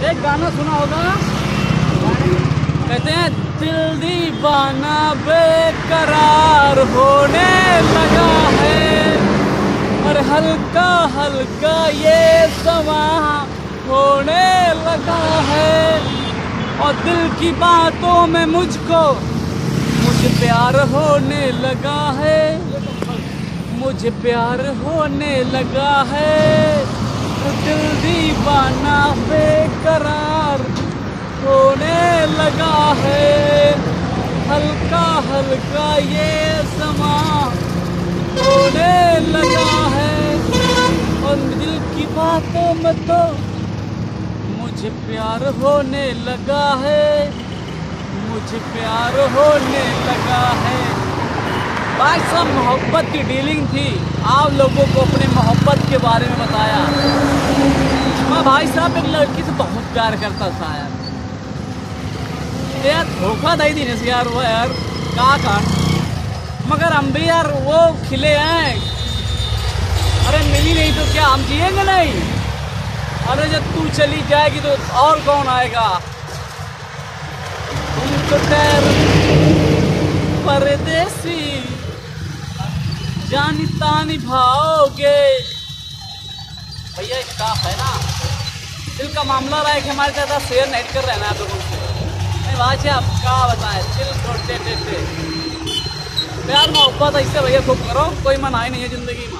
एक गाना सुना होगा। कहते हैं, दिल दीवाना बेकरार होने लगा है। और हल्का हल्का ये समा होने लगा है। और दिल की बातों में मुझको, मुझे प्यार होने लगा है। मुझे प्यार होने लगा है। दिल दीवाना बेकरार होने लगा है। हल्का हल्का ये समा होने लगा है। और दिल की बातों में तो मुझे प्यार होने लगा है। मुझे प्यार होने लगा है। भाई साहब, मोहब्बत की डीलिंग थी। आप लोगों को अपने मोहब्बत के बारे में बताया। मैं भाई साहब, एक लड़की से बहुत प्यार करता था यार। यार धोखा दही देने से यार वो यार। का? मगर हम भी यार वो खिले हैं। अरे मिली नहीं तो क्या, हम जिएँगे नहीं? अरे जब तू चली जाएगी तो और कौन आएगा? तुम तो खैर परदेसी। जानता निभाओगे भैया स्टाफ है ना? दिल का मामला रहा है कि हमारे साथ शेयर नहीं कर रहे हैं आप लोगों से। नहीं बात आप क्या बताएँ, दिल छोड़ते देते प्यार, मोहब्बत, ऐसे भैया खूब करो, कोई मनाही नहीं है ज़िंदगी में।